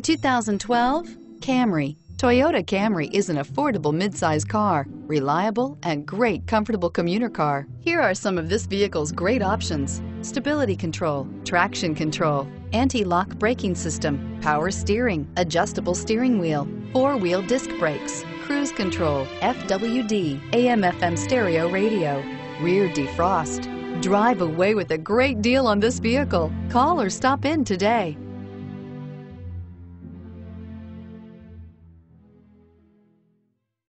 2012 Camry. Toyota Camry is an affordable midsize car, reliable and great comfortable commuter car. Here are some of this vehicle's great options. Stability control, traction control, anti-lock braking system, power steering, adjustable steering wheel, four-wheel disc brakes, cruise control, FWD, AM FM stereo radio, rear defrost. Drive away with a great deal on this vehicle. Call or stop in today.